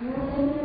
Newton